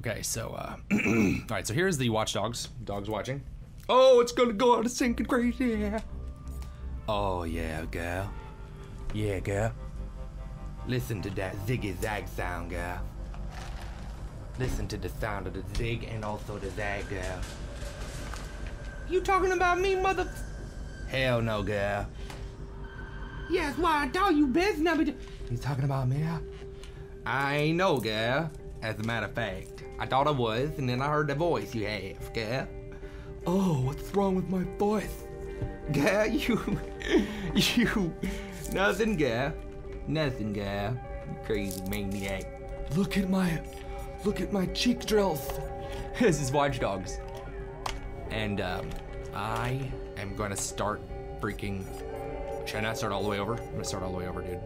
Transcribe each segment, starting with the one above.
Okay, so uh, all right, so here's the watchdogs. Dogs watching. Oh, it's gonna go out of sync and crazy. Oh yeah, girl. Yeah, girl. Listen to that ziggy zag sound, girl. Listen to the sound of the zig and also the zag, girl. You talking about me, mother? Hell no, girl. Yes, why I thought you best never. You talking about me? I ain't know, girl. As a matter of fact, I thought I was, and then I heard the voice you have, girl. Oh, what's wrong with my voice? Girl, you, you, nothing, girl. Nothing, girl. You crazy maniac. Look at my, look at my cheek drills. this is Watchdogs. And, um, I am gonna start freaking. Should I not start all the way over? I'm gonna start all the way over, dude.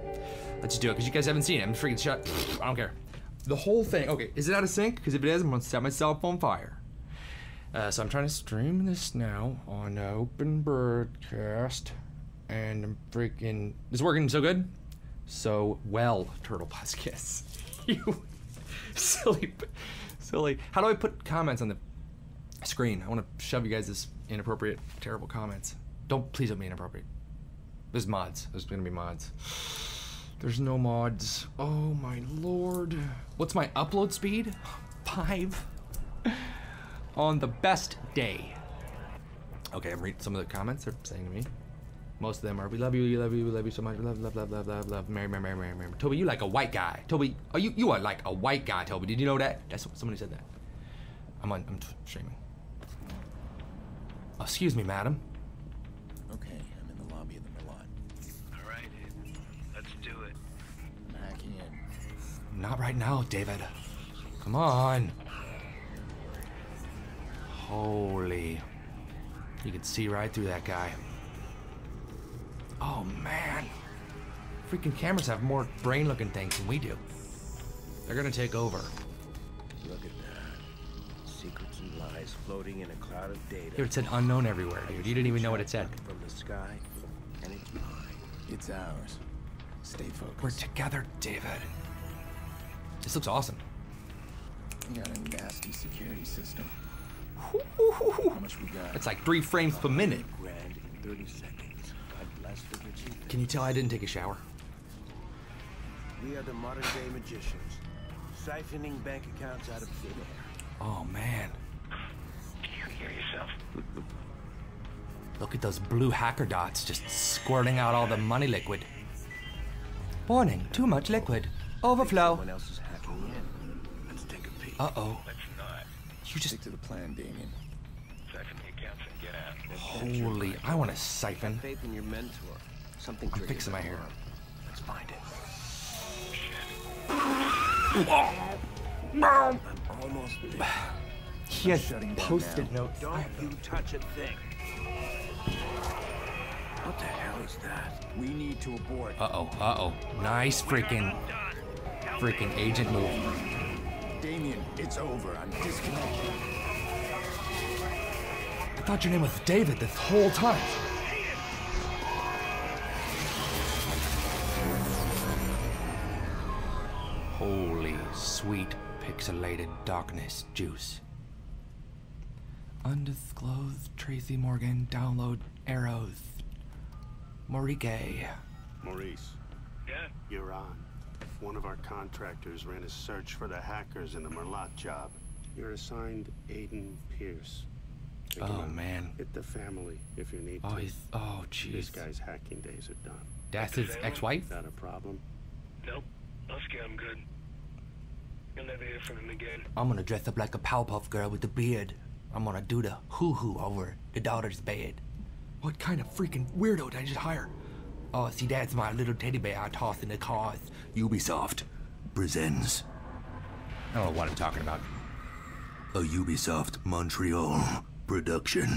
Let's just do it, because you guys haven't seen it. I'm freaking shut. I don't care. The whole thing. Okay, is it out of sync? Because if it is, I'm gonna set myself on fire. Uh, so I'm trying to stream this now on open broadcast, and I'm freaking. It's working so good, so well. Turtle Kiss. you silly, silly. How do I put comments on the screen? I want to shove you guys this inappropriate, terrible comments. Don't please don't be inappropriate. There's mods. There's gonna be mods. There's no mods. Oh my lord. What's my upload speed? Five. On the best day. Okay, I'm reading some of the comments they're saying to me. Most of them are, we love you, we love you, we love you so much, love, love, love, love, love, love, Mary, Mary, Mary, Mary, Mary. Toby, you like a white guy. Toby, oh, you, you are like a white guy, Toby. Did you know that? That's somebody said that. I'm on, I'm streaming. Excuse me, madam. Not right now, David. Come on. Holy. You can see right through that guy. Oh, man. Freaking cameras have more brain looking things than we do. They're gonna take over. Look at that. Secrets and lies floating in a cloud of data. Here it said unknown everywhere, dude. You didn't even know what it said. From the sky, and it's mine. It's ours. Stay focused. We're together, David. This looks awesome. We got a nasty security system. How much we got? It's like three frames per minute. Grand in 30 seconds. God bless the rich and Can you tell I didn't take a shower? We are the modern day magicians, siphoning bank accounts out of thin air. Oh, man. Can you hear yourself? Look at those blue hacker dots just squirting out all the money liquid. Warning, too much liquid. Overflow. Someone else is hacking in. Let's take a peek. Uh-oh. Let's not. You just... Stick to the plan, Damien. Siphon the accounts and get out. Holy, I want to siphon. Faith in your mentor. Something I'm fixing my hair. Let's find it. I'm almost there. He has shutting down post-it notes. Don't you touch a thing. What the hell is that? We need to abort. Uh-oh, uh-oh. Nice freaking, freaking agent move. Damien, it's over. I'm disconnected. I thought your name was David this whole time. Holy sweet pixelated darkness juice. Undisclosed Tracy Morgan download arrows. Morike. Maurice, Yeah? you're on. One of our contractors ran a search for the hackers in the Merlaut job. You're assigned Aiden Pearce. Pick Oh man. Hit the family if you need Oh to. he's oh This jeez. guy's hacking days are done. That's his ex-wife? Not a problem? Nope. Husky, I'm good. You'll never hear from him again. I'm gonna dress up like a Powerpuff Girl with a beard. I'm gonna do the hoo-hoo over the daughter's bed. What kind of freaking weirdo did I just hire? Oh, see, that's my little teddy bear I toss in the cars. Ubisoft presents. I don't know what I'm talking about. A Ubisoft Montreal production.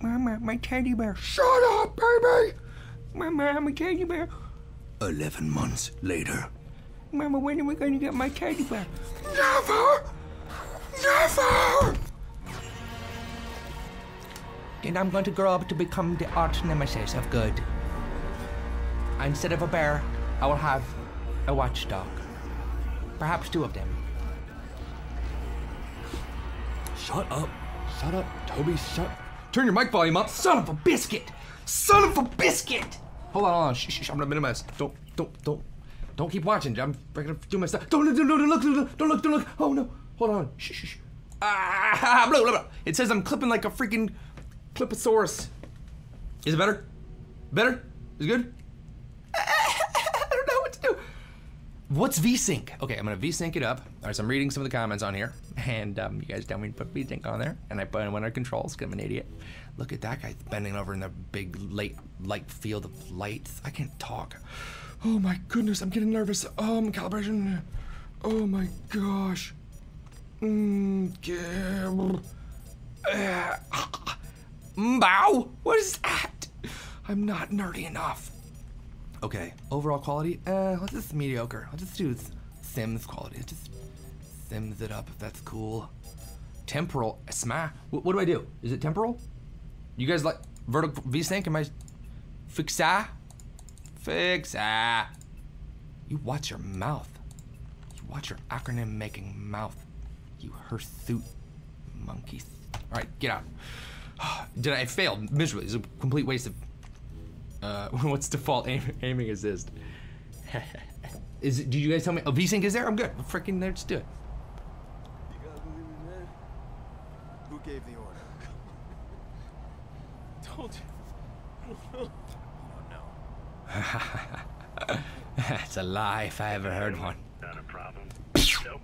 Mama, my teddy bear. Shut up, baby! Mama, my teddy bear. Eleven months later. Mama, when are we gonna get my teddy bear? Never! Never! Then I'm going to grow up to become the arch nemesis of good. Instead of a bear, I will have a watchdog. perhaps two of them. Shut up. Shut up. Toby, shut. Turn your mic volume up. Son of a biscuit. Son of a biscuit. Hold on, hold on. Shh, shh, shh. I'm gonna minimize. Don't, don't, don't. Don't keep watching. I'm gonna do my stuff. Don't, don't, don't, don't look, don't look, don't look, don't look. Oh no. Hold on. Shh, shh, shh. Ah, blah, blah, blah. It says I'm clipping like a freaking cliposaurus. Is it better? Better? Is it good? I don't know what to do. What's VSync? Okay, I'm gonna VSync it up. All right, so I'm reading some of the comments on here, and um, you guys tell me to put VSync on there, and I put in one of our controls because I'm an idiot. Look at that guy bending over in the big light, light field of lights. I can't talk. Oh my goodness, I'm getting nervous. Um, calibration. Oh my gosh. Mm, yeah. Bow. What is that? I'm not nerdy enough. Okay, overall quality, uh, let's just mediocre. I'll just do Sims quality. Let's just Sims it up if that's cool. Temporal, smash. What, what do I do? Is it temporal? You guys like vertical V-sync? Am I fixa? Fixa. You watch your mouth. You watch your acronym making mouth. You hirsute monkeys. All right, get out. Did I, I failed miserably? It's a complete waste of uh, what's default aim, aiming assist? is it, did you guys tell me? Oh, VSync is there? I'm good. Freaking there. Let's do it. You gotta believe me, man. Who gave the order? Told you. I don't know. You don't know. That's a lie if I ever heard one. Not a problem. nope.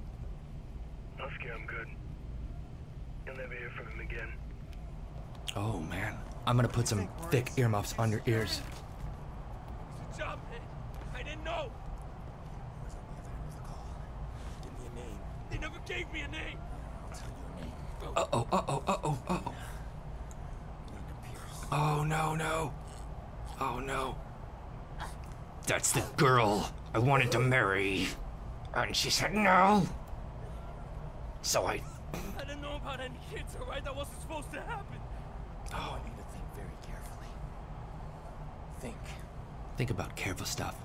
Husky, I'm good. You'll never hear from him again. Oh man, I'm gonna put some thick earmuffs on your ears. I didn't know. Give me a name. They never gave me a name. I'll tell you a name. Uh oh, uh oh, uh oh, uh oh. Oh no, no. Oh no. That's the girl I wanted to marry. And she said no. So I. I didn't know about any kids, alright? That wasn't supposed to happen. I want you to think very carefully. Think. Think about careful stuff.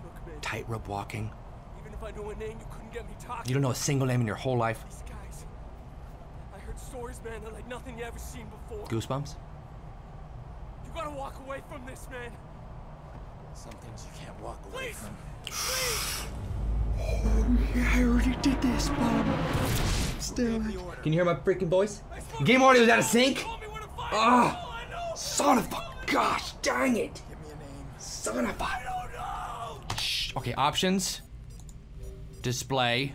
Tightrope walking. Even if I knew a name, you couldn't get me talking. You don't know a single name in your whole life. These guys. I heard stories, man, that like nothing you ever seen before. Goosebumps? You gotta walk away from this, man. Some things you can't walk away from. Please. from. Yeah, I already did this, but I'm still. Can you hear my freaking voice? Game audio is out of sync? Told me where to find Ah. Son of a gosh dang it! Give me a name. Son of a. I don't know. Shh. Okay, options. Display.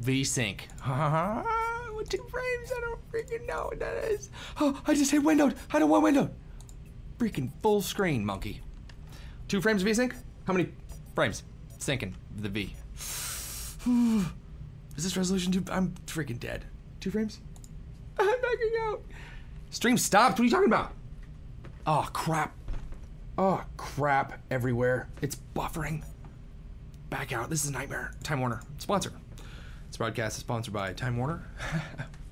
VSync. With two frames, I don't freaking know what that is. Oh, I just hit windowed. I don't want windowed. Freaking full screen, monkey. Two frames of VSync? How many frames? Syncing the V. Is this resolution too? I'm freaking dead. Two frames? I'm backing out. Stream stopped. What are you talking about? Oh, crap. Oh, crap everywhere. It's buffering. Back out. This is a nightmare. Time Warner. Sponsor. This broadcast is sponsored by Time Warner.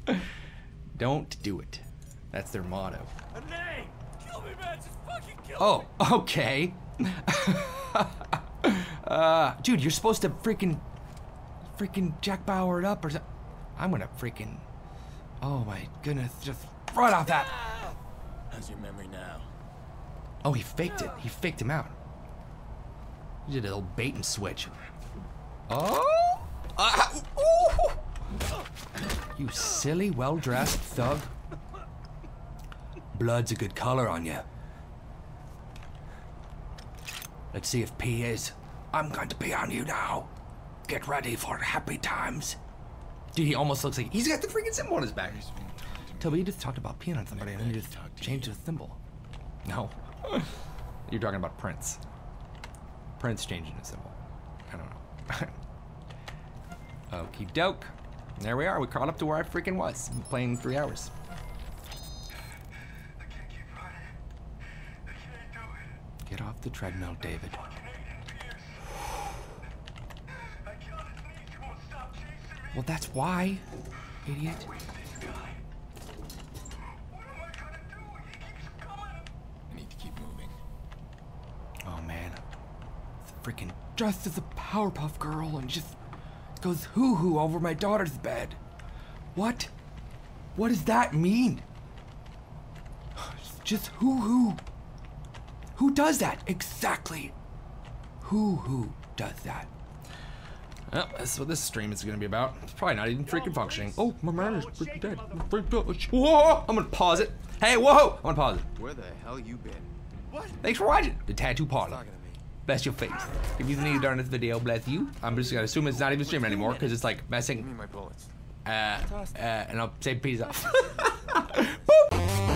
Don't do it. That's their motto. A name. Kill me, man. Just fucking kill me. Oh, okay. uh, dude, you're supposed to freaking, freaking Jack Bauer it up or something. I'm gonna freaking. Oh my goodness! Just right off that. How's your memory now? Oh, he faked it. He faked him out. He did a little bait and switch. Oh! Ah, ooh. You silly, well-dressed thug. Blood's a good color on you. Let's see if P is. I'm going to pee on you now. Get ready for happy times. Dude, he almost looks like he's got the freaking symbol on his back. Toby, you just talked about peeing on somebody and then you just changed the symbol. No. You're talking about Prince. Prince changing his symbol. I don't know. Okie doke. There we are. We caught up to where I freaking was. Been playing three hours. I can't keep running. I can't do it. Get off the treadmill, David. Fucking Aiden Pearce. I killed his niece. He won't stop chasing me. Well, that's why, idiot. Freaking dressed as a Powerpuff Girl and just goes hoo hoo over my daughter's bed. What? What does that mean? Just hoo hoo. Who does that? Exactly. Who who does that? Well, that's what this stream is gonna be about. It's probably not even freaking functioning. Oh, my man is freaking dead. Whoa! I'm gonna pause it. Hey, whoa! I'm gonna pause it. Where the hell you been? What? Thanks for watching. The Tattoo Parlor. To. Bless your face. If you need during this video, bless you. I'm just gonna assume it's not even streaming anymore because it's like Give messing. me my bullets. Uh, uh, and I'll say peace out. Boom!